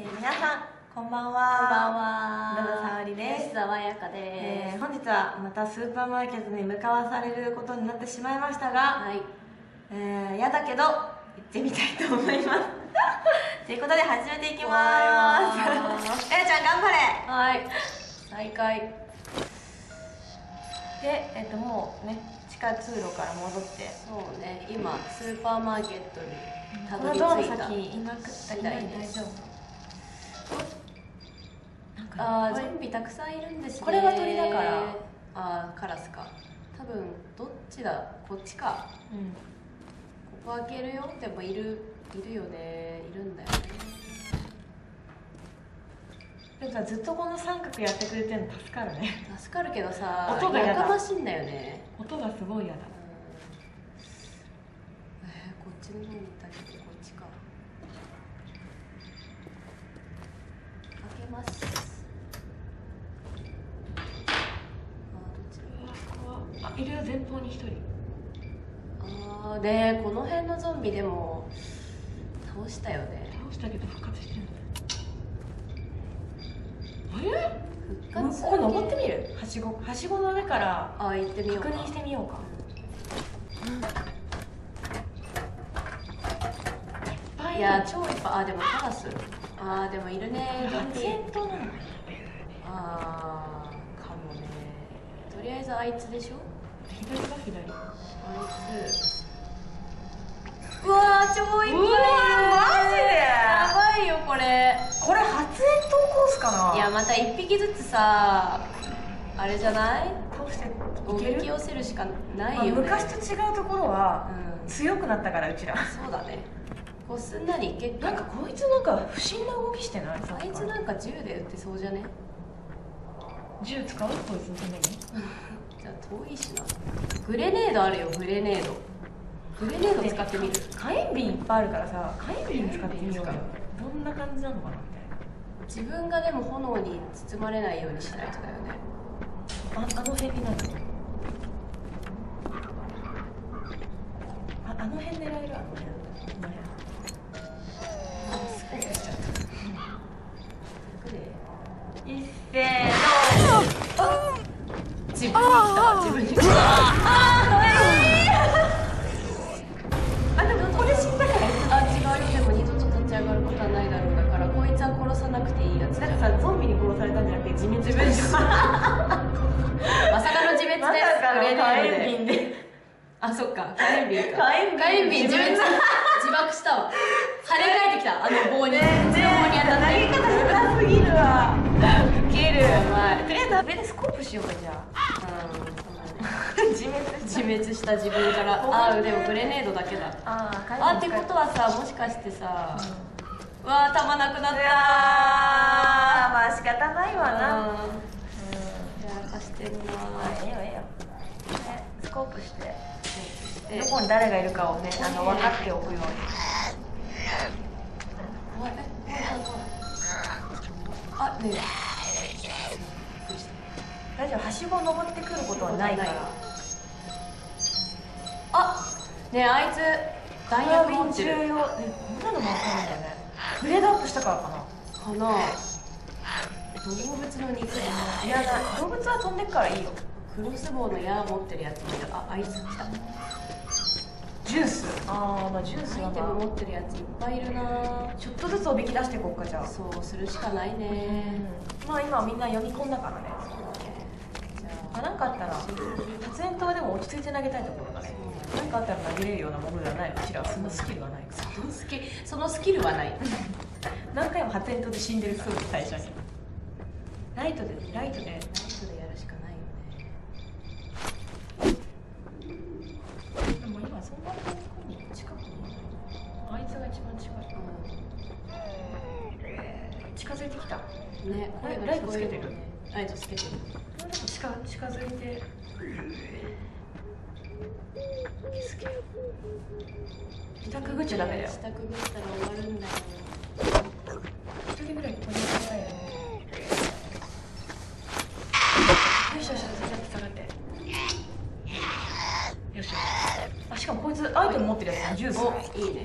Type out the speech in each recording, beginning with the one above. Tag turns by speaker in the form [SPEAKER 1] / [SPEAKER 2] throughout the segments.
[SPEAKER 1] えー皆さんこんばんは
[SPEAKER 2] こんばんは。
[SPEAKER 1] 野田沙織です
[SPEAKER 2] 吉沢彩香
[SPEAKER 1] えー
[SPEAKER 2] です。
[SPEAKER 1] 本日はまたスーパーマーケットに向かわされることになってしまいましたが、
[SPEAKER 2] はい。
[SPEAKER 1] えー、やだけど行ってみたいと思います ということで始めていきま
[SPEAKER 2] わ
[SPEAKER 1] すえやちゃん頑張れ
[SPEAKER 2] はい。再開。
[SPEAKER 1] で、えっともうね地下通路から戻って
[SPEAKER 2] そうね、今スーパーマーケットにた
[SPEAKER 1] こ
[SPEAKER 2] どり着いた。
[SPEAKER 1] のドアの先今食ったりない大丈夫
[SPEAKER 2] あー、
[SPEAKER 1] これ
[SPEAKER 2] ゾンビたくさんいるんですね。
[SPEAKER 1] これは鳥だから
[SPEAKER 2] あー、カラスか。多分どっちだ？こっちか。
[SPEAKER 1] うん
[SPEAKER 2] ここ開けるよ。でもいるいるよね。いるんだよね。
[SPEAKER 1] でもさずっとこの三角やってくれてるの助かるね
[SPEAKER 2] 助かるけどさ、
[SPEAKER 1] 音がやだ
[SPEAKER 2] やかましいんだよね。
[SPEAKER 1] 音がすごい嫌だ
[SPEAKER 2] えー、こっちの方に行ったけどこっちか開けますあどっちだ
[SPEAKER 1] うわ怖っあいるよ前方に一人
[SPEAKER 2] あーでゾンビでも倒したよね。
[SPEAKER 1] 倒したけど復活してるの。あれ
[SPEAKER 2] 復活
[SPEAKER 1] ここ登ってみる？はしごはしごの上から
[SPEAKER 2] あ行ってみようか。
[SPEAKER 1] 確認してみようか。いっぱい
[SPEAKER 2] いや超いっぱい。あでもカラス。あーでもいるね。ゾン
[SPEAKER 1] 発
[SPEAKER 2] ビ。あーかもね。とりあえずあいつでしょ？
[SPEAKER 1] 左か左。
[SPEAKER 2] あいつうわー超いっぱい。いる
[SPEAKER 1] うわーマジで？
[SPEAKER 2] やばいよこれ。
[SPEAKER 1] これ発煙筒コースかな？い
[SPEAKER 2] やまた一匹ずつさあれじゃない？
[SPEAKER 1] 倒して？
[SPEAKER 2] おびき寄せるしかない
[SPEAKER 1] まあ
[SPEAKER 2] よね、
[SPEAKER 1] 昔と違うところは
[SPEAKER 2] うん。
[SPEAKER 1] 強くなったからうちら。
[SPEAKER 2] そうだね。こうすんなりいけっか。
[SPEAKER 1] なんかこいつなんか不審な動きしてない？
[SPEAKER 2] あいつなんか銃で撃ってそうじゃね？
[SPEAKER 1] 銃使う？こいつのために？
[SPEAKER 2] じゃあ遠いしな。グレネードあるよグレネードグレネード使ってみる。
[SPEAKER 1] 火炎瓶いっぱいあるからさ火炎瓶使ってみようどんな感じなのかなみ
[SPEAKER 2] 自分がでも炎に包まれないようにしないとだよね。
[SPEAKER 1] たいなああの辺になるああの辺狙えるあの辺せーの。
[SPEAKER 2] 自分に来た自分に来たそっか。火炎瓶か。
[SPEAKER 1] 火炎瓶。
[SPEAKER 2] 火炎瓶。自滅自爆したわ。跳ね返ってきた。あの棒に。棒に当たって
[SPEAKER 1] 投げ方下手すぎるわ。ウケる。
[SPEAKER 2] やばい。
[SPEAKER 1] とりあえず上でスコープしようかじゃあ。
[SPEAKER 2] うん。
[SPEAKER 1] 自滅
[SPEAKER 2] 自滅した自分から。
[SPEAKER 1] ごめんね。
[SPEAKER 2] あでもグレネードだけだ。
[SPEAKER 1] あー
[SPEAKER 2] あってことはさもしかしてさ、うわー弾なくなった
[SPEAKER 1] まあ仕方ないわな。うん。
[SPEAKER 2] うんやらかしてるな
[SPEAKER 1] あええよええよ。ねスコープして
[SPEAKER 2] え
[SPEAKER 1] どこに誰がいるかをねあの分かっておくように。
[SPEAKER 2] あね
[SPEAKER 1] 大丈夫はしご登ってくることはないから。
[SPEAKER 2] あねえあいつ弾薬持ってる。
[SPEAKER 1] 重要。ねこんなのも分かるんだよね。グレードアップしたからかな。
[SPEAKER 2] かな動物の肉
[SPEAKER 1] いやだ動物は飛んでくからいいよ
[SPEAKER 2] クロスボウの矢持ってるやつもいるああいつ来た。
[SPEAKER 1] ジュース。ああまあジュース
[SPEAKER 2] アイテム持ってるやついっぱいいるな。
[SPEAKER 1] ちょっとずつおびき出していこうかじゃあ。
[SPEAKER 2] そうするしかないね。
[SPEAKER 1] まあ今はみんな読み込んだからね。
[SPEAKER 2] じゃ
[SPEAKER 1] あ。なんかあったら発煙筒でも落ち着いて投げたいところだね。なんかあったら投げれるようなものではない。うちらはそのスキルがない
[SPEAKER 2] そのスキそのスキルはない。
[SPEAKER 1] 何回も発煙筒で死んでるそうです最初に。ライトでライトで
[SPEAKER 2] ナイフでやるしかないよね
[SPEAKER 1] でも今そんな遠くに近くにいないあいつが一番近い近づいてきた
[SPEAKER 2] うんね声が
[SPEAKER 1] ライト
[SPEAKER 2] 聞こえ
[SPEAKER 1] つけてる
[SPEAKER 2] ねライトつけてる
[SPEAKER 1] 近近づいて気づけ下くぐっちゃダメだよ。
[SPEAKER 2] 下くぐったら終わるんだよ。
[SPEAKER 1] 一人ぐらいここにいたいよよしよし下がって下がって。よしよし。あしかもこいつアイテム持ってるやつジュース
[SPEAKER 2] おいいね。い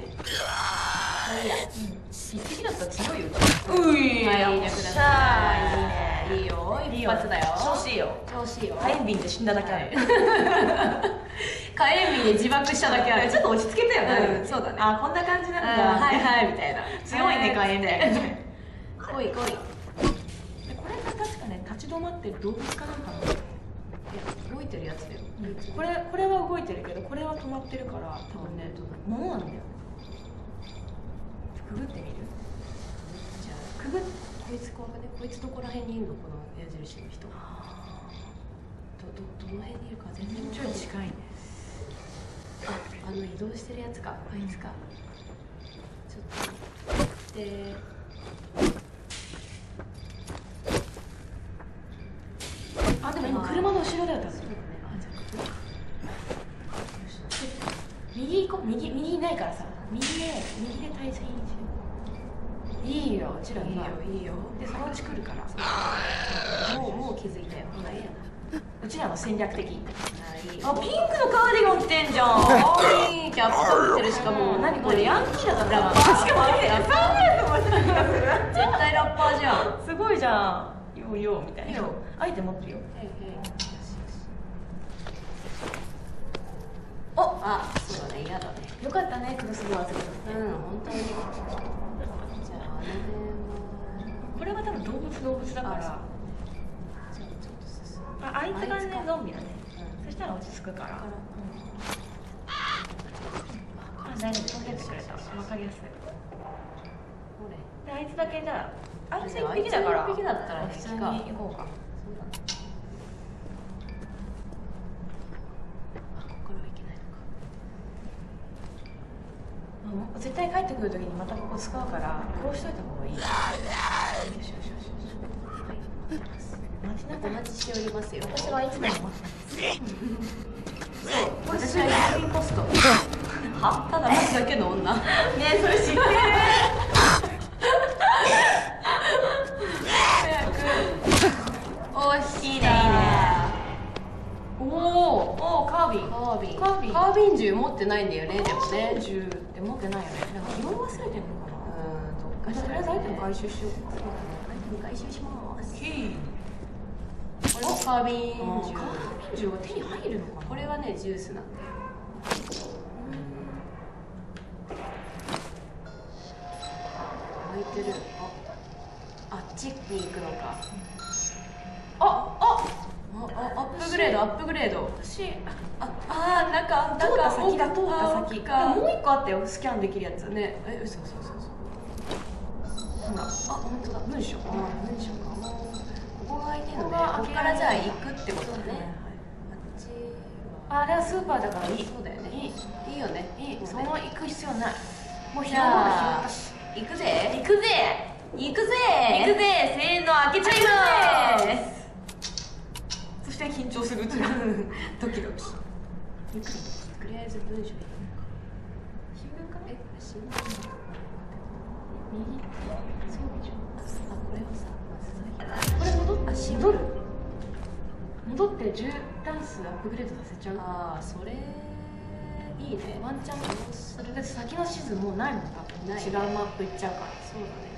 [SPEAKER 2] や
[SPEAKER 1] うん一匹だったら強いよ。
[SPEAKER 2] うい
[SPEAKER 1] はい
[SPEAKER 2] いいねください
[SPEAKER 1] いいね。
[SPEAKER 2] いいよ。
[SPEAKER 1] いい
[SPEAKER 2] 一発だよ。
[SPEAKER 1] 調子いいよ。
[SPEAKER 2] 調子いいよ。
[SPEAKER 1] 火炎瓶で死んだだけある、
[SPEAKER 2] 火炎瓶で自爆しただけある。
[SPEAKER 1] ちょっと落ち着けたよね、
[SPEAKER 2] うん。そうだね。
[SPEAKER 1] あこんな感じなんだ、
[SPEAKER 2] はいはいみたいな。
[SPEAKER 1] 強いね火炎瓶
[SPEAKER 2] 来い。来い
[SPEAKER 1] これが確かね立ち止まってる動物かなんかな。
[SPEAKER 2] 動いてるやつだよ。
[SPEAKER 1] これこれは動いてるけどこれは止まってるから多分ね物なんだよくぐってみる？
[SPEAKER 2] じゃあ
[SPEAKER 1] くぐっ
[SPEAKER 2] こいつ怖くねこいつどこら辺にいるの？この矢印の人。どどどの辺にいるか全然
[SPEAKER 1] ちょい近いね
[SPEAKER 2] ああの移動してるやつか。あいつか。ちょっとで
[SPEAKER 1] あでも今車の後ろだよ多分。
[SPEAKER 2] そうだね。あじゃ
[SPEAKER 1] 右行こう。右右いないからさ。右で右で対戦いいよ。うちら
[SPEAKER 2] あいいよ
[SPEAKER 1] 今
[SPEAKER 2] いいよ。
[SPEAKER 1] でそのうち来るから。
[SPEAKER 2] もうもう気づいたよ。ほらいいや
[SPEAKER 1] うちらの戦略的。
[SPEAKER 2] なあ
[SPEAKER 1] ピンクのカーディガン着てんじゃん。
[SPEAKER 2] いいキャップ。かぶってるしかも
[SPEAKER 1] 何これヤンキーだから。
[SPEAKER 2] ラッパー
[SPEAKER 1] しかもねサングラスも
[SPEAKER 2] 絶対ラッパーじゃん。
[SPEAKER 1] すごいじゃん。ようようみたいな。アイテム持ってるよ
[SPEAKER 2] おあそうだね。嫌だね。
[SPEAKER 1] よかったねクロスボウ忘れて
[SPEAKER 2] うん本当に。じゃああの辺は
[SPEAKER 1] これは多分動物動物だから
[SPEAKER 2] ああ
[SPEAKER 1] いつがねゾンビだね。
[SPEAKER 2] うん
[SPEAKER 1] そしたら落ち着くから。
[SPEAKER 2] から
[SPEAKER 1] あ大丈夫助けてくれた。分かりやすい。であいつだけじゃああいつ
[SPEAKER 2] あ
[SPEAKER 1] 一匹だから
[SPEAKER 2] あいつ一匹だったら
[SPEAKER 1] 普通に行こうか。
[SPEAKER 2] あここからはいけないのか。
[SPEAKER 1] 絶対帰ってくるときにまたここ使うからこうしといた方がいい。よしよし
[SPEAKER 2] はい待ってます
[SPEAKER 1] 待ちなさい
[SPEAKER 2] お待ちしておりますよ。
[SPEAKER 1] 私はいつも。待ってます
[SPEAKER 2] そう私は郵便ポスト。はただ待つだけの女
[SPEAKER 1] ねえそれ知ってる。
[SPEAKER 2] おし
[SPEAKER 1] いいねいいねおおカービィ
[SPEAKER 2] カービン。
[SPEAKER 1] カービン。
[SPEAKER 2] カービン銃持ってないんだよねでもね。
[SPEAKER 1] 銃って持ってないよね。なんか色々忘れてるのか
[SPEAKER 2] うん
[SPEAKER 1] とりあえずアイテム回収しようか。
[SPEAKER 2] 回収します。
[SPEAKER 1] キー
[SPEAKER 2] これもカービン銃
[SPEAKER 1] カービン銃が手に入るのかな
[SPEAKER 2] これはねジュースなんだよ開いてるああっちに行くのか
[SPEAKER 1] ああ
[SPEAKER 2] ああアップグレードアップグレード
[SPEAKER 1] 私
[SPEAKER 2] ああーなんか
[SPEAKER 1] 通った先だ
[SPEAKER 2] なん
[SPEAKER 1] 通っ
[SPEAKER 2] か
[SPEAKER 1] た先で
[SPEAKER 2] か
[SPEAKER 1] ももう一個あったよスキャンできるやつ
[SPEAKER 2] ねえ嘘嘘嘘嘘
[SPEAKER 1] ほら
[SPEAKER 2] あ本当だ
[SPEAKER 1] 文章
[SPEAKER 2] あ文章ここがからじゃあ行くってことだね。あっち
[SPEAKER 1] ああれはスーパーだから。いい。
[SPEAKER 2] そうだよね。
[SPEAKER 1] いい。
[SPEAKER 2] いいよね。
[SPEAKER 1] いい。その行く必要ない。もう
[SPEAKER 2] じ
[SPEAKER 1] 拾うもの拾
[SPEAKER 2] ゃあ
[SPEAKER 1] ったし
[SPEAKER 2] 行くぜ。
[SPEAKER 1] 行くぜ。
[SPEAKER 2] 行くぜ。
[SPEAKER 1] 行くぜ。せーの開けちゃいます。そして緊張する ドキドキ。ゆっくり。
[SPEAKER 2] とりあえず文章入れる
[SPEAKER 1] 新聞か？な
[SPEAKER 2] え新聞
[SPEAKER 1] 右？
[SPEAKER 2] れ
[SPEAKER 1] 戻っ
[SPEAKER 2] あ新聞
[SPEAKER 1] 戻る。戻って10ダンスアップグレードさせちゃう。
[SPEAKER 2] ああそれいいね。
[SPEAKER 1] ワンチャン
[SPEAKER 2] そうする
[SPEAKER 1] だって先の地図もうないもん違うマップ行っちゃうから。
[SPEAKER 2] そうだね。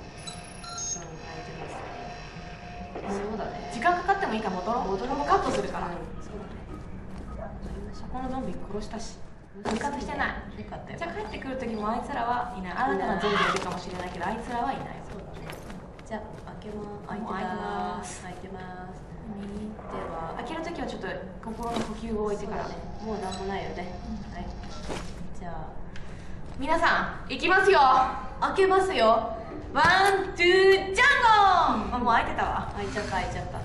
[SPEAKER 2] うん開いてますねそうだね。
[SPEAKER 1] 時間かかってもいいから戻ろう。
[SPEAKER 2] 戻ろう
[SPEAKER 1] もカットするから、
[SPEAKER 2] うんそうだね。戻りましょう
[SPEAKER 1] このゾンビ殺したし。復活してない。じゃあ帰ってくる時もあいつらはいない。新たなゾンビがいるかもしれないけどあいつらはいない
[SPEAKER 2] て
[SPEAKER 1] もう開いてます。
[SPEAKER 2] 開いてます。
[SPEAKER 1] 右
[SPEAKER 2] では
[SPEAKER 1] 開ける時はちょっと心の呼吸を置いてから、
[SPEAKER 2] ね。もうなんもないよね、はい。じゃあ
[SPEAKER 1] 皆さん行きますよ。
[SPEAKER 2] 開けますよ。
[SPEAKER 1] One、two、ジャンゴンあもう開いてたわ。
[SPEAKER 2] 開いちゃった開いちゃった。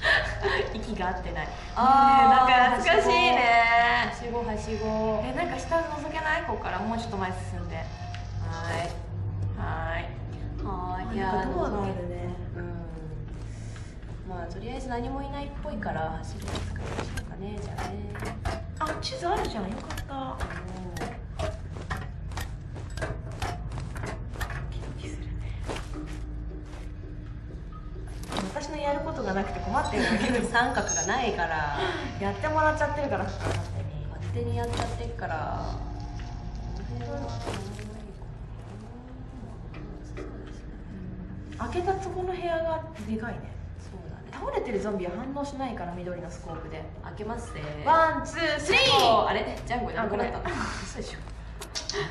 [SPEAKER 1] 息が合ってない。
[SPEAKER 2] あー。
[SPEAKER 1] ねえなんか懐かしいね。
[SPEAKER 2] はしごはしご
[SPEAKER 1] えなんか下覗けない？ここから。もうちょっと前進んで。
[SPEAKER 2] はい
[SPEAKER 1] い
[SPEAKER 2] はーいい
[SPEAKER 1] なんかドアがあ
[SPEAKER 2] ね
[SPEAKER 1] るね。
[SPEAKER 2] うん。まあとりあえず何もいないっぽいから走りを使いましょうかねじゃあね。
[SPEAKER 1] あ地図あるじゃん。よかった。ドキドキするね。私のやることがなくて困ってるんだけど
[SPEAKER 2] 三角がないから。
[SPEAKER 1] やってもらっちゃってるから勝手に。
[SPEAKER 2] 勝手にやっちゃってっからは
[SPEAKER 1] 開けたそこの部屋がでかいね。
[SPEAKER 2] そうだね。
[SPEAKER 1] 倒れてるゾンビは反応しないから緑のスコープで。
[SPEAKER 2] 開けますね。
[SPEAKER 1] One two three!
[SPEAKER 2] おあれ？ジャンゴじゃなくなった。
[SPEAKER 1] あごめん。
[SPEAKER 2] 嘘でしょ。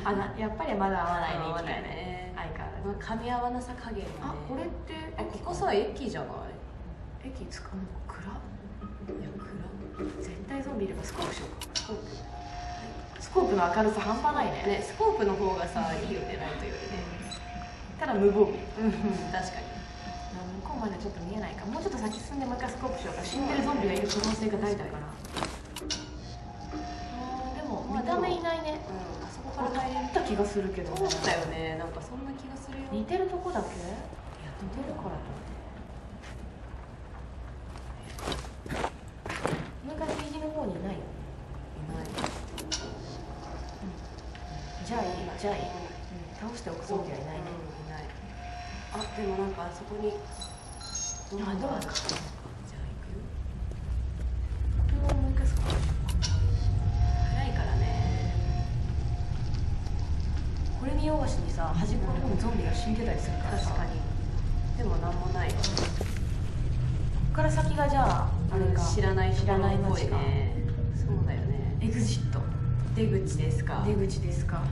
[SPEAKER 1] あなやっぱりまだ合わないね
[SPEAKER 2] 合わないね。
[SPEAKER 1] 相変わらず。
[SPEAKER 2] 噛み合わなさ加減がね。
[SPEAKER 1] あこれって
[SPEAKER 2] あここさ駅じゃない？
[SPEAKER 1] 駅使うの？暗
[SPEAKER 2] いや暗
[SPEAKER 1] 絶対ゾンビいるからスコープしようか。
[SPEAKER 2] スコープ。
[SPEAKER 1] スコープの明るさ半端ないね。
[SPEAKER 2] ねスコープの方がさいいよねライトよりね
[SPEAKER 1] ただ無防備。
[SPEAKER 2] うん確かに。
[SPEAKER 1] 向こうまでちょっと見えないか。もうちょっと先進んでもう一回スコープしようか死んでるゾンビがいる可能性が大だから。でも見た目いないね。
[SPEAKER 2] うん。あそこから入れ
[SPEAKER 1] た気がするけど
[SPEAKER 2] そうだよね。なんかそんな気がするよ。
[SPEAKER 1] 似てるとこだけ？似てるからと思って。もう一回右の方にいない？よ
[SPEAKER 2] いない。
[SPEAKER 1] じゃあいいじゃあいい、倒しておく装備はいないね、
[SPEAKER 2] あでもなんかあそこに。
[SPEAKER 1] あドアだ
[SPEAKER 2] じゃあ行くよ。
[SPEAKER 1] これももう一回スコープ
[SPEAKER 2] 早いからね。
[SPEAKER 1] これ見よがしにさ端っこの方にゾンビが死んでたりするからさ。
[SPEAKER 2] 確かに。でもなんもない。わ
[SPEAKER 1] こっから先がじゃああれか。
[SPEAKER 2] 知らない
[SPEAKER 1] 知らない街か。
[SPEAKER 2] ねそうだよね。
[SPEAKER 1] エグジット。
[SPEAKER 2] 出口ですか。
[SPEAKER 1] 出口ですか。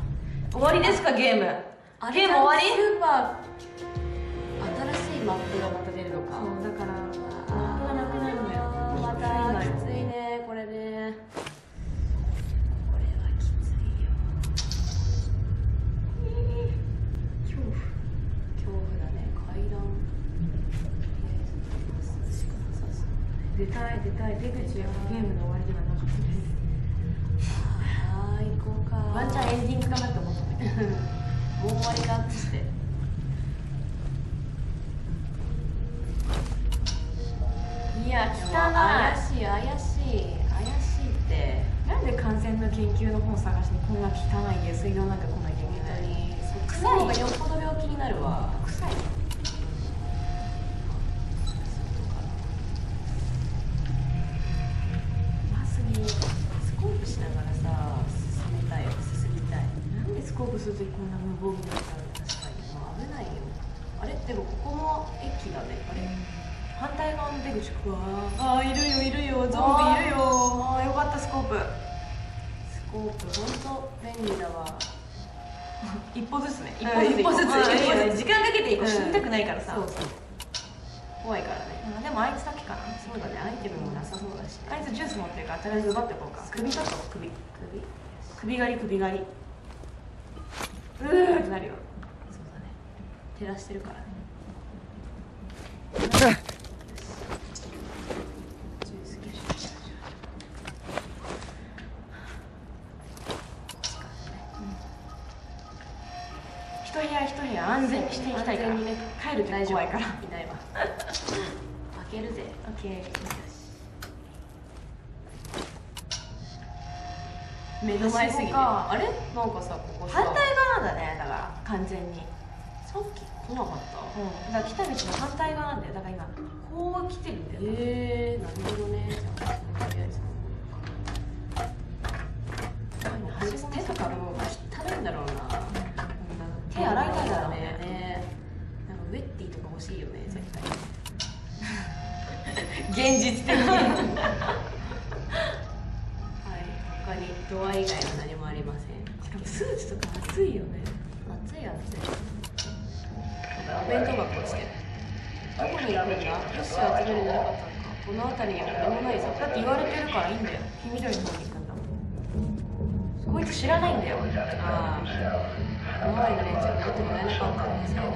[SPEAKER 1] 終わりですかゲーム。
[SPEAKER 2] あ
[SPEAKER 1] ゲーム終わり？
[SPEAKER 2] スーパーマップがまた出るのか。
[SPEAKER 1] そうだから
[SPEAKER 2] あ
[SPEAKER 1] マップがなくなるのよ
[SPEAKER 2] またきついねこれね。これはきついよ。
[SPEAKER 1] 恐怖。
[SPEAKER 2] 恐怖だね。階段。
[SPEAKER 1] 出たい出たい。出口はゲームの終わりではなかったです臭い
[SPEAKER 2] 方がよっぽど病気になるわ。
[SPEAKER 1] 臭いまずに
[SPEAKER 2] スコープしながらさ進みたい進みたい。
[SPEAKER 1] なんでスコープするときこんな無防備だったの
[SPEAKER 2] 確かに。もう危ないよ。あれ？でもここも駅だね。あれ？
[SPEAKER 1] 反対側の出口。くわ
[SPEAKER 2] あーいるよいるよ。
[SPEAKER 1] ゾンビいるよ。あーよかったスコープ。
[SPEAKER 2] スコープ？
[SPEAKER 1] 一歩ずつね。
[SPEAKER 2] 一歩ずつ。
[SPEAKER 1] 時間かけていこう。
[SPEAKER 2] うん
[SPEAKER 1] 死にたくないからさ。
[SPEAKER 2] 怖いからね。
[SPEAKER 1] うん。でもあいつだけかな。
[SPEAKER 2] そうだね。アイテムもなさそうだし。
[SPEAKER 1] あいつジュース持ってるからとりあえず奪っておこうか。首取っと首。
[SPEAKER 2] 首？
[SPEAKER 1] 首狩り首狩り。うーってなるよ。
[SPEAKER 2] そうだね。照らしてるからね 丈夫
[SPEAKER 1] 怖いから。
[SPEAKER 2] いないわ開けるぜ。
[SPEAKER 1] オッケー
[SPEAKER 2] 目の前すぎて。あれ？なんかさここさ。
[SPEAKER 1] 反対側だねだから。完全に。
[SPEAKER 2] さっき来なかった？
[SPEAKER 1] うん。だから来た道の反対側なんだよ。だから今こう来てるんだよ。
[SPEAKER 2] えー、なんですけど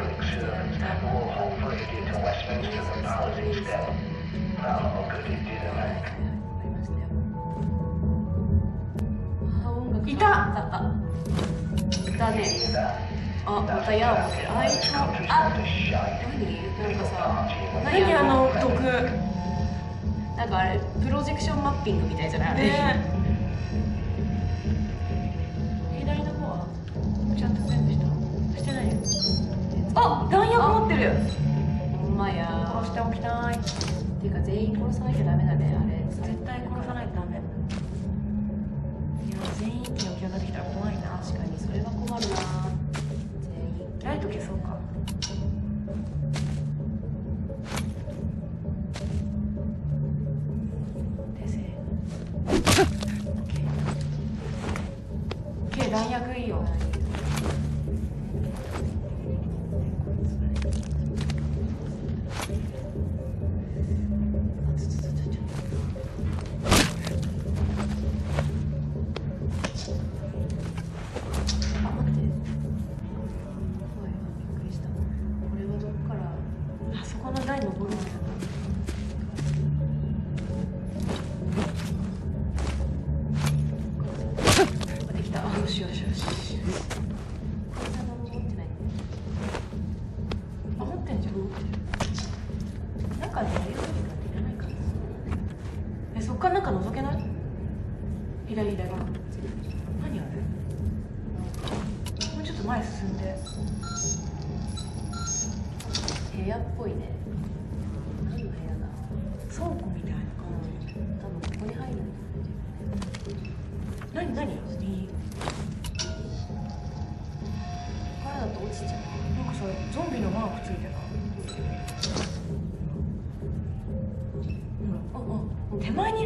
[SPEAKER 1] いた
[SPEAKER 2] あいたねあまた矢を持ってあいつもあ何なんかさ
[SPEAKER 1] 何あの毒
[SPEAKER 2] なんかあれプロジェクションマッピングみたいじゃない？あれ、
[SPEAKER 1] ね。あ弾薬持ってる。
[SPEAKER 2] ほんまや。
[SPEAKER 1] 殺しておきたい。
[SPEAKER 2] っていうか全員殺さなきゃダメだねあれ。
[SPEAKER 1] 絶対殺さないとダメ。いや全員一気に起き上がってきたら怖いな。
[SPEAKER 2] 確かに。それは困るな。全員。
[SPEAKER 1] ライト消そうか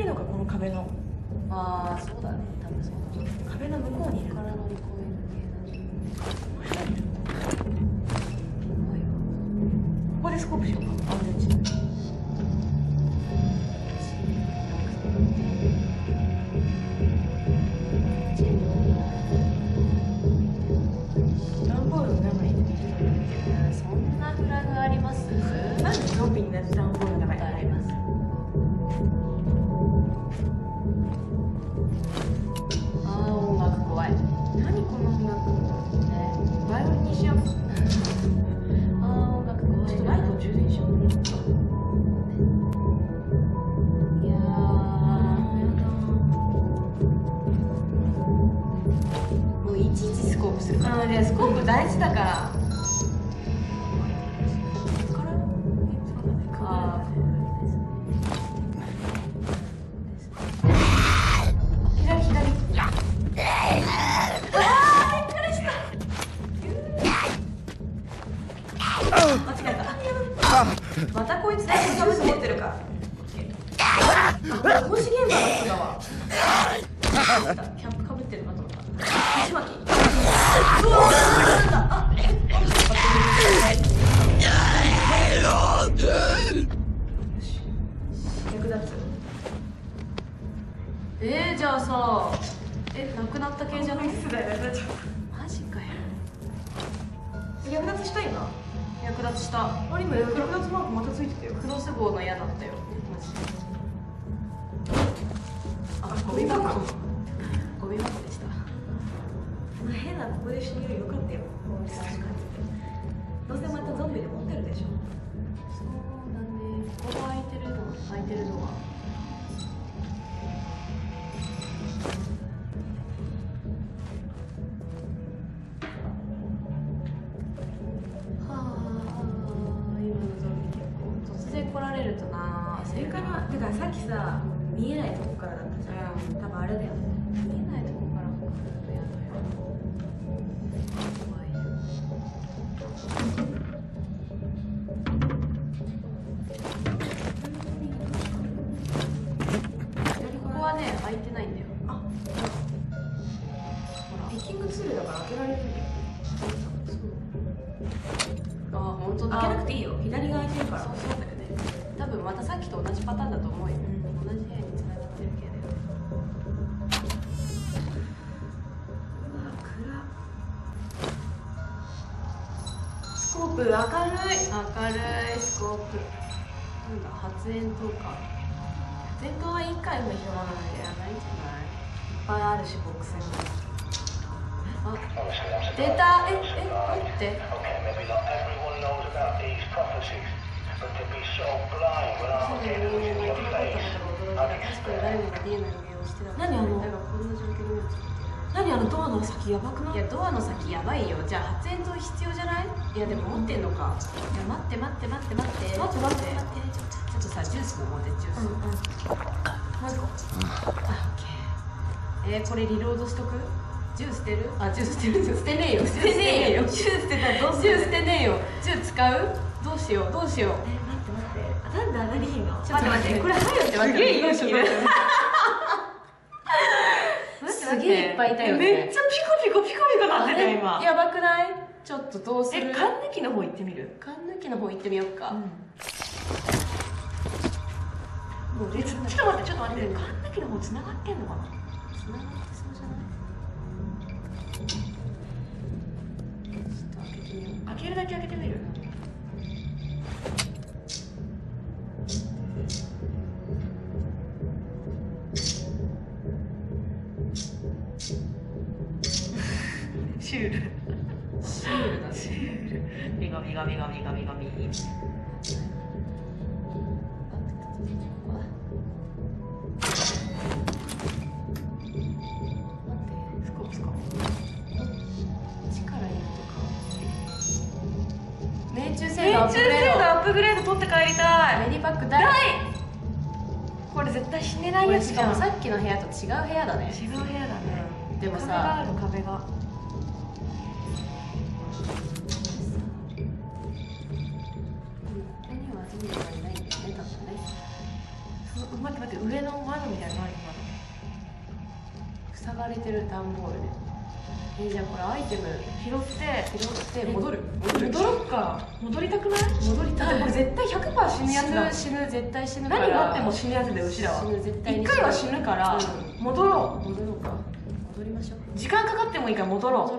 [SPEAKER 1] る
[SPEAKER 2] の
[SPEAKER 1] か
[SPEAKER 2] こ
[SPEAKER 1] の壁の。
[SPEAKER 2] ああそうだね。多分そうだね。
[SPEAKER 1] 壁の向こうにいる。
[SPEAKER 2] から乗り越える系だ
[SPEAKER 1] キャップかぶってるなと。思った鉢巻きうわなんだあよし役立つ
[SPEAKER 2] えー、じゃあさえなくなった系じゃない
[SPEAKER 1] 世代役立っちゃっ
[SPEAKER 2] マジかよ
[SPEAKER 1] た役立つした今
[SPEAKER 2] 役立ちした
[SPEAKER 1] あ今役立つマークまたついてたよ
[SPEAKER 2] クロスボウの嫌だったよマジでし
[SPEAKER 1] ょ。
[SPEAKER 2] そうだねここが開いてるの開いてるのははあ。今のゾンビ結構突然来られるとな。
[SPEAKER 1] それからだからさっきさ見えないとこからだったじゃん。多分あれだよ
[SPEAKER 2] 見本当だ
[SPEAKER 1] 開けなくていいよ。左が開いてるから。
[SPEAKER 2] そうそうだよね。多分またさっきと同じパターンだと思うよ、
[SPEAKER 1] ん。
[SPEAKER 2] 同じ部屋に繋がってる系だよね。
[SPEAKER 1] うわ暗スコープ明るい。
[SPEAKER 2] 明るいスコープ。なんだ発煙筒か。
[SPEAKER 1] 全頭は1回も広がらない
[SPEAKER 2] いやないんじゃない？
[SPEAKER 1] いっぱいあるしボックスに。
[SPEAKER 2] あ出た。ええ待って
[SPEAKER 3] About these prophecies, but to be so blind when your face,
[SPEAKER 2] から驚いた確かに誰もが見えない目をしてた
[SPEAKER 1] 何あの
[SPEAKER 2] だからこんな状況になっちゃって
[SPEAKER 1] 何あのドアの先やばくない？
[SPEAKER 2] いやドアの先やばいよ。じゃあ発煙筒必要じゃない？いやでも持ってんのか。いや待って待って待って待って。
[SPEAKER 1] 待って待って
[SPEAKER 2] 待って。ちょっとさジュースも持ってジュース、
[SPEAKER 1] うんうんマジか
[SPEAKER 2] あオッケーえー、これリロードしとく銃捨てる？あ銃捨てる捨てねえよ。捨てねえよ。
[SPEAKER 1] 銃捨てたらどうする？
[SPEAKER 2] 銃捨てねえよ。銃使う？どうしよう？どうしよう？
[SPEAKER 1] え待って待って。なんであんなにいいの？
[SPEAKER 2] ちょっと待って
[SPEAKER 1] これ入るって
[SPEAKER 2] すげえ勇気いる。
[SPEAKER 1] 待
[SPEAKER 2] すげえいっぱいいたよね。
[SPEAKER 1] めっちゃピコピコピコピコなってたよ今。
[SPEAKER 2] やばくない？ちょっとどうする？
[SPEAKER 1] え缶抜きの方行ってみる？
[SPEAKER 2] 缶抜きの方行ってみようか、
[SPEAKER 1] ちょっと待ってちょっと待って。缶抜きの方繋がってんのかな？
[SPEAKER 2] つながってそうじゃない？開け
[SPEAKER 1] るだけ開けてみる？シュール。
[SPEAKER 2] シールだね。
[SPEAKER 1] シュール
[SPEAKER 2] アップグレード
[SPEAKER 1] アップグレード取って帰りたい。
[SPEAKER 2] メディパック大
[SPEAKER 1] これ絶対死ねないやつじゃん。
[SPEAKER 2] さっきの部屋と違う部屋だね。
[SPEAKER 1] 部屋だね。
[SPEAKER 2] でも
[SPEAKER 1] 壁があ
[SPEAKER 2] さ
[SPEAKER 1] る壁
[SPEAKER 2] にはジミーはいないんだよね多分ね。
[SPEAKER 1] 待って待って上の窓みたいなのある
[SPEAKER 2] 塞がれてる段ボールでえじゃあこれアイテム
[SPEAKER 1] 今拾って
[SPEAKER 2] 拾って戻る。戻
[SPEAKER 1] ろっか。戻りたくない？
[SPEAKER 2] 戻りたい。
[SPEAKER 1] これ絶対100%死ぬやつだ。
[SPEAKER 2] 死ぬ絶対死ぬから。
[SPEAKER 1] 何があっても死ぬやつでうちらは
[SPEAKER 2] 死ぬ絶対に
[SPEAKER 1] 一回は死ぬから
[SPEAKER 2] う
[SPEAKER 1] 戻ろ
[SPEAKER 2] 戻ろうか。戻りましょう。
[SPEAKER 1] う時間かかってもいいから戻ろう